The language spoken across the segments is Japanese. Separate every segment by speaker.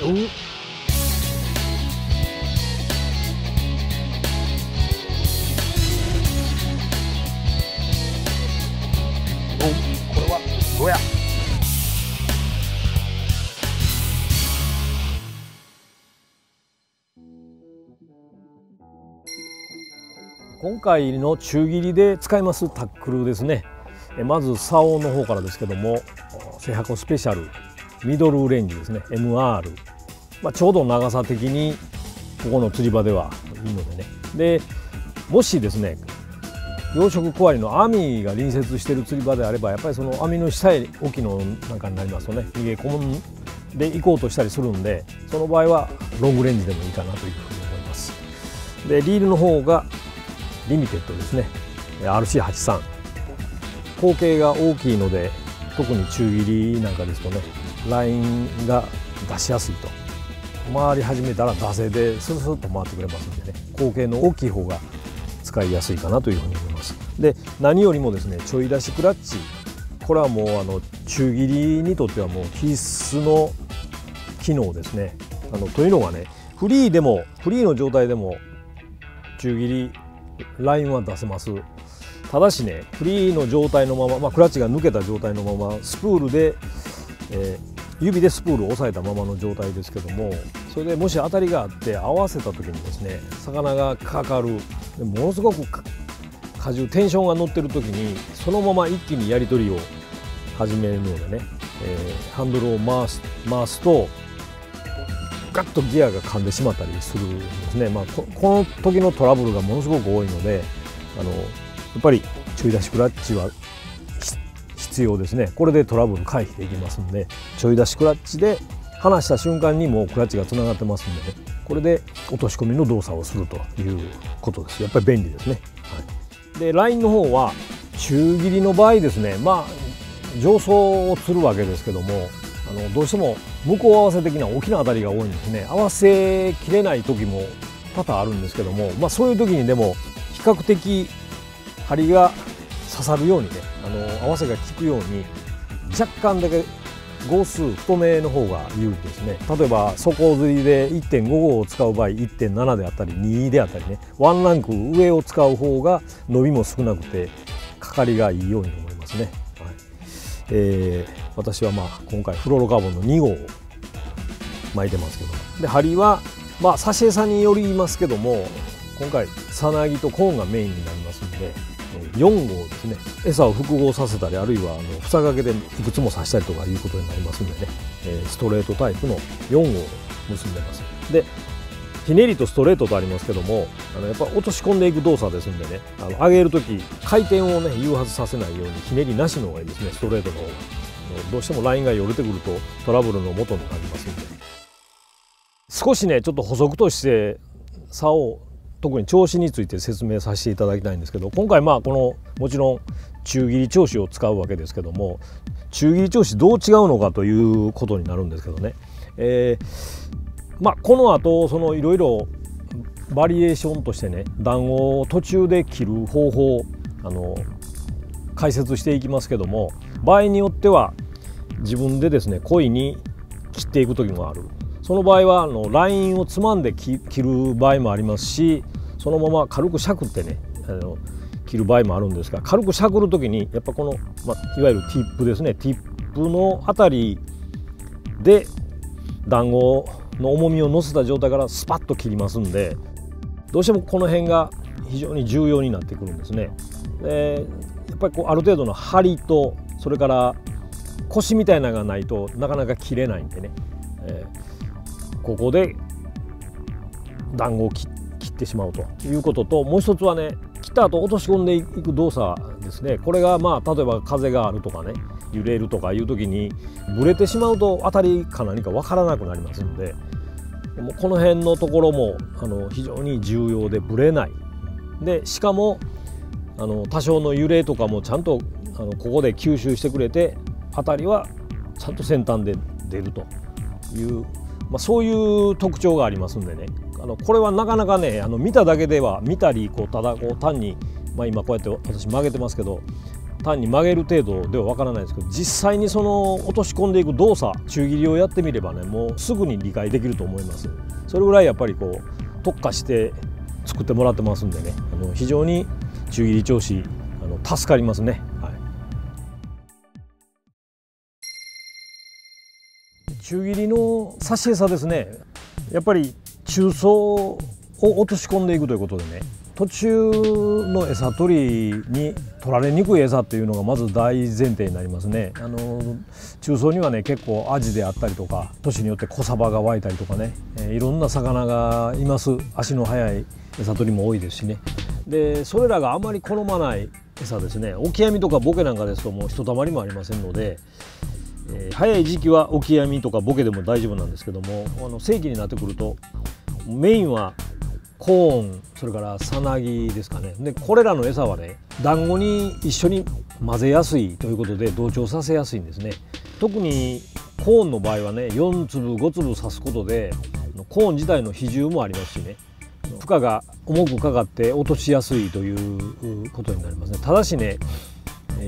Speaker 1: おこれは今回の中切りで使いますタックルですね。えまず竿の方からですけどもセハコスペシャル。ミドルレンジですね。MR、まあ、ちょうど長さ的にここの釣り場ではいいのでね。でもしですね養殖小割の網が隣接している釣り場であればやっぱりその網の下へ大きのなんかになりますとね。逃げ込んで行こうとしたりするんでその場合はロングレンジでもいいかなというふうに思います。でリールの方がリミテッドですね。RC83 口径が大きいので特に中切りなんかですとねラインが出しやすいと。回り始めたら惰性でスルスルと回ってくれますんでね。口径の大きい方が使いやすいかなというふうに思います。で何よりもですねちょい出しクラッチ。これはもうあの中切りにとってはもう必須の機能ですね。あのというのがねフリーでもフリーの状態でも中切りラインは出せます。ただしねフリーの状態のまま、まあ、クラッチが抜けた状態のままスプールで、えー、指でスプールを押さえたままの状態ですけどもそれでもし当たりがあって合わせた時にですね魚がかかる。ものすごく荷重テンションが乗ってる時にそのまま一気にやり取りを始めるのでね、えー、ハンドルを回す回すとガッとギアが噛んでしまったりするんですね、まあ、この時のトラブルがものすごく多いのであのやっぱりちょい出しクラッチは必要ですね。これでトラブル回避できますのでちょい出しクラッチで離した瞬間にもうクラッチがつながってますんでねこれで落とし込みの動作をするということです。やっぱり便利ですね、はい、でラインの方は中切りの場合ですね。まあ上層を釣るわけですけどもあのどうしても向こう合わせ的な大きな当たりが多いんですね。合わせきれない時も多々あるんですけども、まあ、そういう時にでも比較的針が刺さるようにねあの合わせが効くように若干だけ号数太めの方が有利ですね。例えば底釣りで1.5号を使う場合1.7であったり2であったりね。ワンランク上を使う方が伸びも少なくてかかりがいいように思いますね、はい。えー、私はまあ今回フロロカーボンの2号を巻いてますけどで針はまあ挿絵さんによりますけども今回さなぎとコーンがメインになりますんで4号ですね。餌を複合させたりあるいはあの房掛けでいくつも刺したりとかいうことになりますんでね、えストレートタイプの4号を結んでます。でひねりとストレートとありますけどもあのやっぱ落とし込んでいく動作ですんでね。あの上げる時回転をね誘発させないようにひねりなしの方がいいですね。ストレートの方が。どうしてもラインがよれてくるとトラブルの元になりますんで。少しねちょっと補足として差を特に調子について説明させていただきたいんですけど今回まあこのもちろん中切り調子を使うわけですけども中切り調子どう違うのかということになるんですけどね、えー、まあこの後そのいろいろバリエーションとしてね団子を途中で切る方法あの解説していきますけども場合によっては自分でですね故意に切っていく時もある。その場合はあのラインをつまんで切る場合もありますしそのまま軽くしゃくってねあの切る場合もあるんですが軽くしゃくる時にやっぱこの、まあ、いわゆるティップですねティップの辺りで団子の重みを乗せた状態からスパッと切りますんでどうしてもこの辺が非常に重要になってくるんですね。でやっぱりこうある程度の張りとそれから腰みたいなのがないとなかなか切れないんでね、えーここで団子を切ってしまうということともう一つはね切った後落とし込んでいく動作ですね。これがまあ例えば風があるとかね揺れるとかいう時にブレてしまうと当たりか何か分からなくなりますのでもこの辺のところもあの非常に重要でブレない。でしかもあの多少の揺れとかもちゃんとあのここで吸収してくれて当たりはちゃんと先端で出るというまあ、そういう特徴がありますんでね。あのこれはなかなかねあの見ただけでは見たりこうただこう単に、まあ、今こうやって私曲げてますけど単に曲げる程度ではわからないですけど実際にその落とし込んでいく動作中切りをやってみればねもうすぐに理解できると思います。それぐらいやっぱりこう特化して作ってもらってますんでね。あの非常に中切り調子あの助かりますね、中切りの差し餌ですね。やっぱり中層を落とし込んでいくということでね途中の餌取りに取られにくい餌っていうのがまず大前提になりますね。あの中層にはね結構アジであったりとか年によって小サバが湧いたりとかね、えー、いろんな魚がいます。足の速い餌取りも多いですしね。でそれらがあまり好まない餌ですね。オキアミとかボケなんかですともうひとたまりもありませんので、えー、早い時期はオキアミとかボケでも大丈夫なんですけどもあの正規になってくるとメインはコーンそれからさなぎですかね。でこれらの餌はね団子に一緒に混ぜやすいということで同調させやすいんですね。特にコーンの場合はね4粒5粒刺すことでコーン自体の比重もありますしね。負荷が重くかかって落としやすいということになりますね。ただしね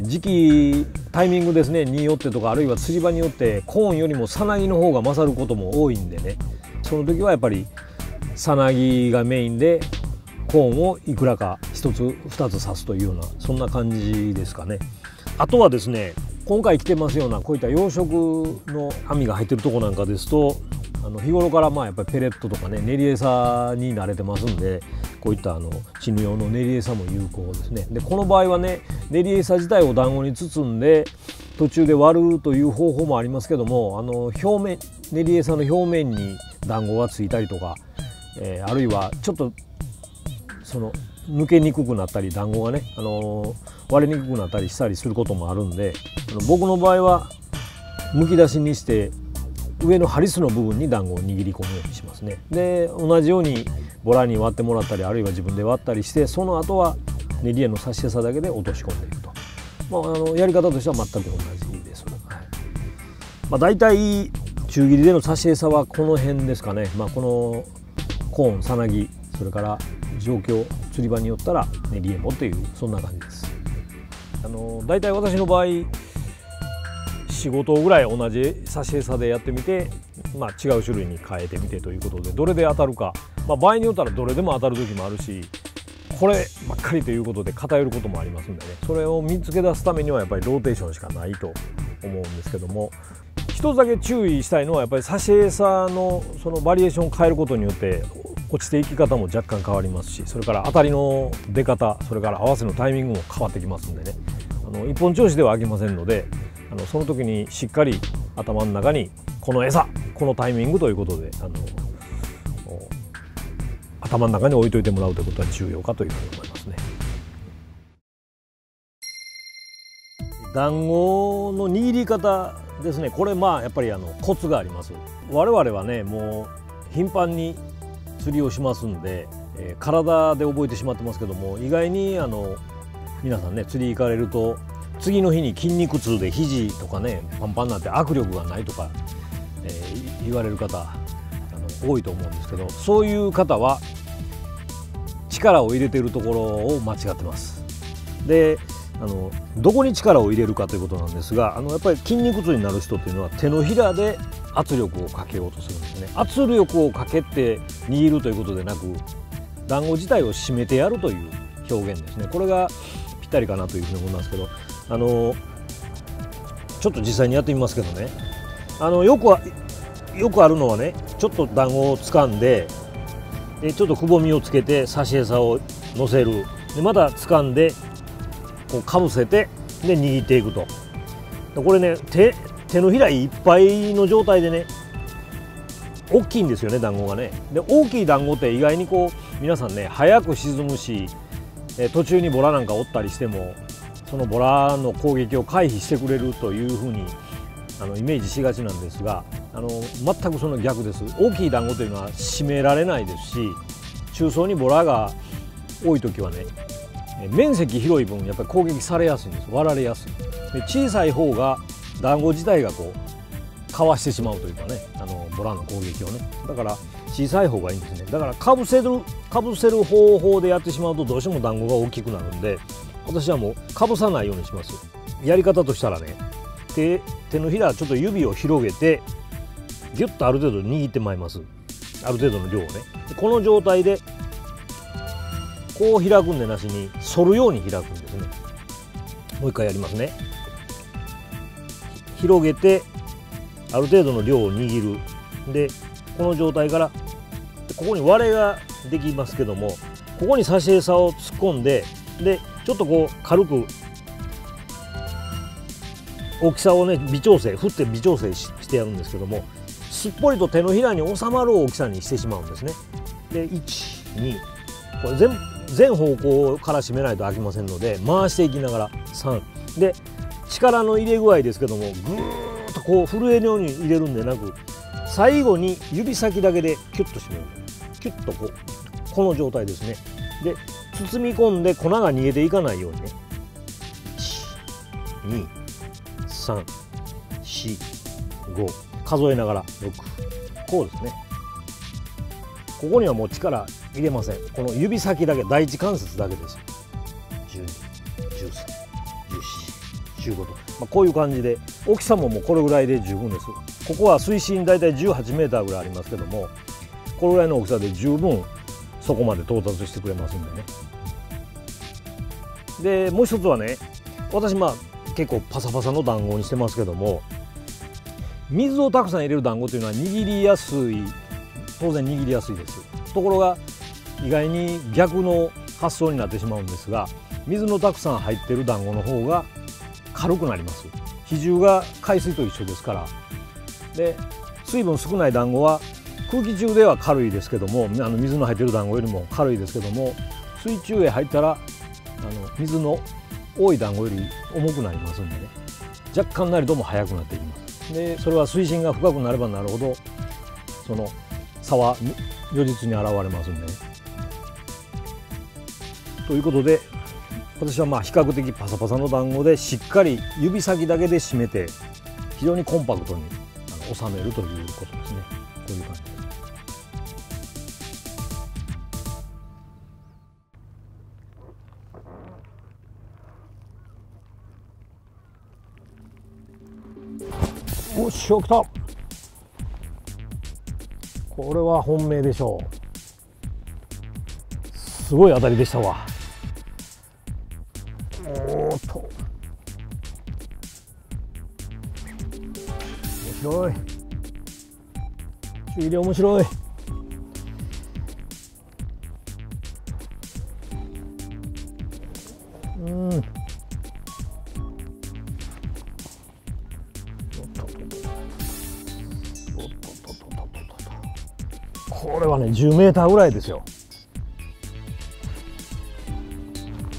Speaker 1: 時期タイミングですねによってとかあるいは釣り場によってコーンよりもさなぎの方が勝ることも多いんでね。その時はやっぱりさなぎがメインでコーンをいくらか1つ2つ刺すというようなそんな感じですかね。あとはですね今回来てますようなこういった養殖の網が入ってるとこなんかですとあの日頃からまあやっぱりペレットとかね練り餌に慣れてますんでこういったあのチヌ用の練り餌も有効ですね。でこの場合はね練り餌自体を団子に包んで途中で割るという方法もありますけどもあの表面練り餌の表面に団子がついたりとかえー、あるいはちょっとその抜けにくくなったり団子がね、あのー、割れにくくなったりしたりすることもあるんであの僕の場合はむき出しにして上のハリスの部分に団子を握り込むようにしますね。で同じようにボラに割ってもらったりあるいは自分で割ったりしてその後は練り絵の差し餌だけで落とし込んでいくと、まあ、あのやり方としては全く同じです、はいまあ、大体中切りでの差し餌はこの辺ですかね、まあ、このコーンさなぎそれから状況釣り場によったら練りエモというそんな感じです。あの大体私の場合仕事ぐらい同じ差し餌でやってみて、まあ、違う種類に変えてみてということでどれで当たるか、まあ、場合によったらどれでも当たる時もあるしこればっかりということで偏ることもありますんでね。それを見つけ出すためにはやっぱりローテーションしかないと思うんですけども一つだけ注意したいのはやっぱり差し餌のそのバリエーションを変えることによって落ちていき方も若干変わりますしそれから当たりの出方それから合わせのタイミングも変わってきますんでね。あの一本調子ではあげませんのであのその時にしっかり頭の中にこの餌このタイミングということであの頭の中に置いといてもらうということは重要かというふうに思いますね。団子の握り方ですねこれまあやっぱりあのコツがあります我々はねもう頻繁に釣りをしますんで、えー、体で覚えてしまってますけども意外にあの皆さんね釣り行かれると次の日に筋肉痛で肘とかねパンパンになって握力がないとか、えー、言われる方あの多いと思うんですけどそういう方は力を入れてるところを間違ってます。であのどこに力を入れるかということなんですがあのやっぱり筋肉痛になる人っていうのは手のひらで圧力をかけようとするんですね。圧力をかけて握るということでなく団子自体を締めてやるという表現ですね。これがぴったりかなというふうに思いますけどあのちょっと実際にやってみますけどね。あのよくはよくあるのはねちょっと団子を掴んででちょっとくぼみをつけて差し餌を乗せる。でまた掴んでこうかぶせてで握っていくと。これね手手のひらいっぱいの状態でね大きいんですよね団子がね。で大きい団子って意外にこう皆さんね早く沈むし途中にボラなんかおったりしてもそのボラの攻撃を回避してくれるというふうにあのイメージしがちなんですがあの全くその逆です。大きい団子というのは締められないですし中層にボラが多い時はね面積広い分やっぱり攻撃されやすいんです。割られやすい。で小さい方が団子自体がこうかわしてしまうというかねあのボラの攻撃をね。だから小さい方がいいんですね。だからかぶせるかぶせる方法でやってしまうとどうしても団子が大きくなるんで私はもうかぶさないようにします。やり方としたらね手手のひらちょっと指を広げてギュッとある程度握ってまいります。ある程度の量をね。この状態でこう開くんでなしに反るように開くんですね。もう一回やりますね。広げてある程度の量を握る。でこの状態からここに割れができますけどもここに差し餌を突っ込んででちょっとこう軽く大きさをね微調整振って微調整してやるんですけどもすっぽりと手のひらに収まる大きさにしてしまうんですね。で12これ全全方向から締めないと開きませんので回していきながら3で力の入れ具合ですけどもぐーっとこう震えるように入れるんでなく最後に指先だけでキュッと締める。キュッとこうこの状態ですね。で包み込んで粉が逃げていかないようにね。12 345数えながら6こうですね。ここにはもう力入れません。この指先だけ第一関節だけです。12131415と、まあ、こういう感じで大きさももうこれぐらいで十分です。ここは水深大体18メーターぐらいありますけどもこれぐらいの大きさで十分そこまで到達してくれますんでね。でもう一つはね私まあ結構パサパサの団子にしてますけども水をたくさん入れる団子というのは握りやすい。当然握りやすいです。ところが意外に逆の発想になってしまうんですが水のたくさん入ってる団子の方が軽くなります。比重が海水と一緒ですから。で水分少ない団子は空気中では軽いですけどもあの水の入ってる団子よりも軽いですけども水中へ入ったらあの水の多い団子より重くなりますんでね。若干なりとも速くなっていきます。でそれは水深が深くなればなるほどその差は如実に現れますんでね。ということで私はまあ比較的パサパサの団子でしっかり指先だけで締めて非常にコンパクトに収めるということですね。おしゃ来た。これは本命でしょう。すごい当たりでしたわ。おっと。面白い。中入れ面白い。うん。これはね10メーターぐらいですよ。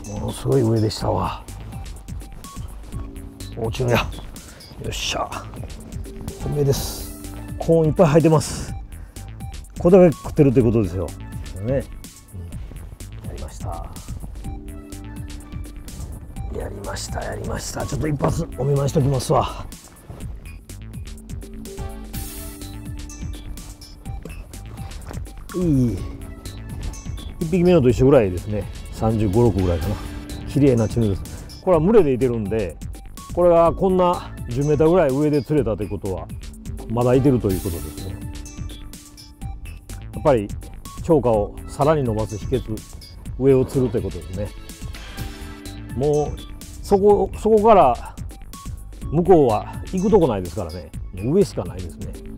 Speaker 1: ものすごい上でしたわ。大中やよっしゃ。本命です。コーンいっぱい入ってます。これだけ食ってるということですよ。ね、うん、やりました。やりましたやりました。ちょっと一発お見舞いしときますわ。いい。1匹目のと一緒ぐらいですね。3 5 6ぐらいかな。綺麗なチヌです。これは群れでいてるんでこれがこんな10メーターぐらい上で釣れたということはまだいてるということですね。やっぱり超過をさらに伸ばす秘訣上を釣るということですね。もうそこそこから向こうは行くとこないですからね。上しかないですね。